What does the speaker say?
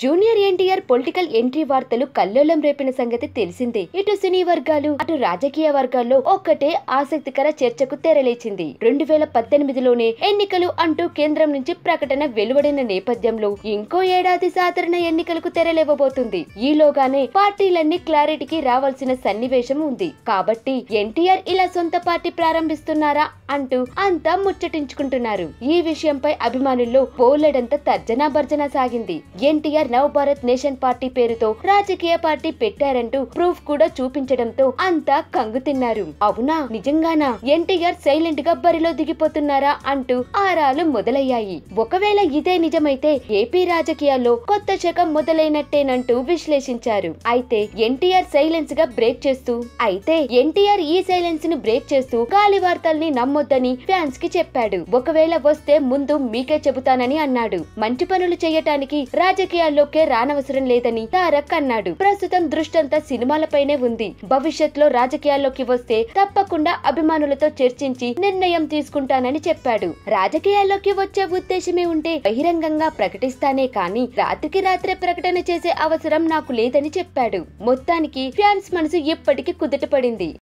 Junior NTR political entry వార్తలు కల్లోలం రేపిన సంగతి తెలిసిందే. ఇటు సినీ వర్గాలు అటు రాజకీయ వర్గాల్లో ఒక్కటే ఆసక్తికర చర్చకు తెరలేచింది. రెండు వేల పద్దెనిమిదిలోనే ఎన్నికలు అంటూ కేంద్రం నుంచి ప్రకటన వెలువడిన నేపథ్యంలో ఇంకో ఏడాది సాధారణ ఎన్నికలకు తెరలేవబోతుంది. ఈలోగానే పార్టీలన్నీ క్లారిటీకి రావాల్సిన సన్నివేశం ఉంది. కాబట్టి ఎన్టీఆర్ ఇలా సొంత పార్టీ ప్రారంభిస్తున్నారా అంటూ అంతా ముచ్చటించుకుంటున్నారు. ఈ విషయంపై అభిమానుల్లో బోలెడంత తర్జనా భర్జన సాగింది. ఎన్టీఆర్ నవ్ భారత్ నేషన్ పార్టీ పేరుతో రాజకీయ పార్టీ పెట్టారంటూ ప్రూఫ్ కూడా చూపించడంతో అంతా కంగు తిన్నారు అవునా? నిజంగానా? ఎన్టీఆర్ సైలెంట్గా బరిలో దిగిపోతున్నారా అంటూ ఆరాలు మొదలయ్యాయి. ఒకవేళ ఇదే నిజమైతే ఏపీ రాజకీయాల్లో కొత్త శకం మొదలైనట్టేనంటూ విశ్లేషించారు. అయితే ఎన్టీఆర్ సైలెన్స్గా బ్రేక్ చేస్తూ అయితే ఎన్టీఆర్ ఈ సైలెన్స్ని బ్రేక్ చేస్తూ గాలి వార్తల్ని నమ్మొద్దని ఫ్యాన్స్కి చెప్పాడు. ఒకవేళ వస్తే ముందు మీకే చెబుతానని అన్నాడు. మంచి పనులు చేయటానికి రాజకీయాలు సినిమాల్లోకే రానవసరం లేదని తారక్ అన్నాడు. ప్రస్తుతం దృష్టంతా సినిమాలపైనే ఉంది. భవిష్యత్తులో రాజకీయాల్లోకి వస్తే తప్పకుండా అభిమానులతో చర్చించి నిర్ణయం తీసుకుంటానని చెప్పాడు. రాజకీయాల్లోకి వచ్చే ఉద్దేశమే ఉంటే బహిరంగంగా ప్రకటిస్తానే కానీ రాత్రికి రాత్రే ప్రకటన చేసే అవసరం నాకు లేదని చెప్పాడు. మొత్తానికి ఫ్యాన్స్ మనసు ఎప్పటికీ కుదుటపడింది.